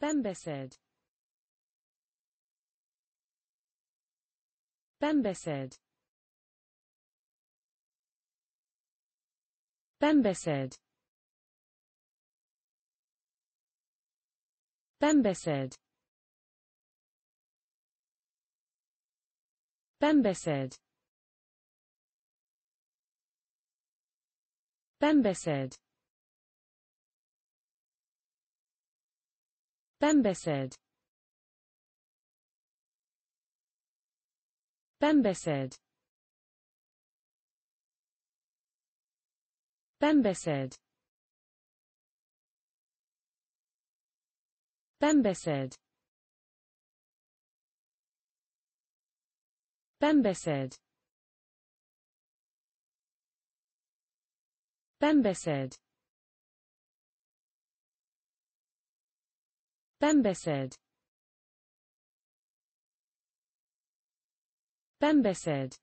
Bembicid. Bembicid. Bembicid. Bembicid. Bembicid. Bembicid. Bembicid Bembicid Bembicid Bembicid Bembicid Bembicid Bembicid Bembicid